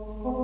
Oh.